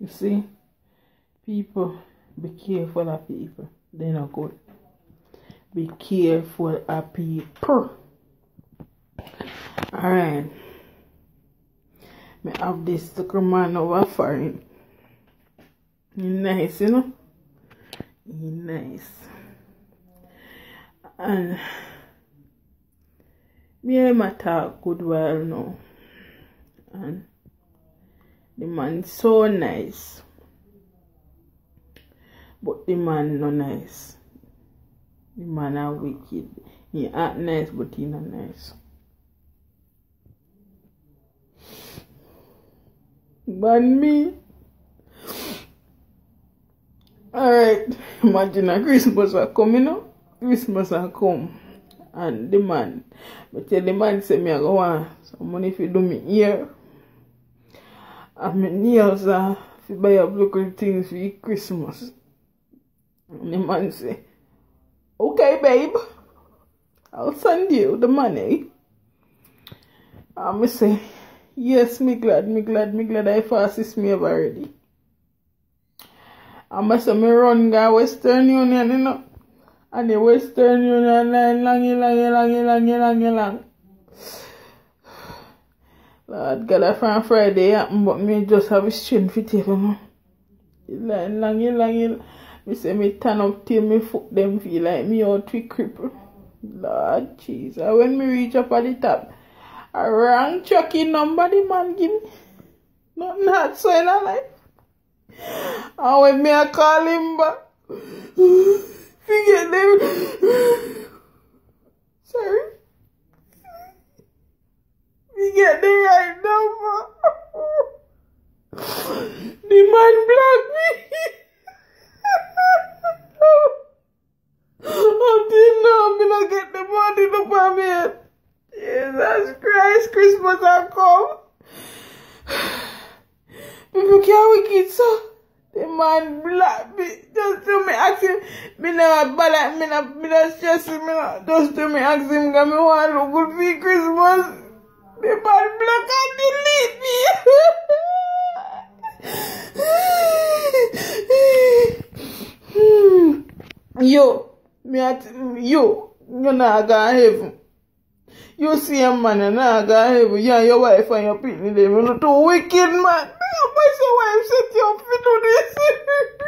You see, people, be careful of people. They're not good. Be careful of people. Alright. Me have this man over foreign. He nice, you know? Nice. And me and him talk good well now. And the man so nice. But the man no nice. The man are wicked. He act nice but he not nice. But me Alright, imagine a Christmas are coming up. Christmas are come. And the man, but tell the man say me I go want some money if you do me here. My nails are if you buy up local things for Christmas. And the man say, Okay babe, I'll send you the money. And me say, Yes, me glad, me glad, me glad I fastest me ever already. And I say me run go Western Union, you know. And the Western Union line long, long, long, long, long, long. Lord God, I from Friday happen, but me just have a strength for take, you know. Long, long. Me say me turn up till me foot them feel like me out with cripple. Lord Jesus, when me reach up at the top, a wrong chucky number the man give me. Nothing hard so in a life. And when me I call him back, forget them. Sorry. Get the right number. The man blocked me. Until now, me not get the money to my man. Jesus Christ, Christmas has come. People can't wicked so. The man black me just to me ask him me never bother me not me not stress me not just to me ask him cause me want look good for Christmas. Man black and delete me. yo, me at yo, you not go heaven. You see a man and I go heaven, you and your wife and your people, they too wicked man. My wife set you up to this.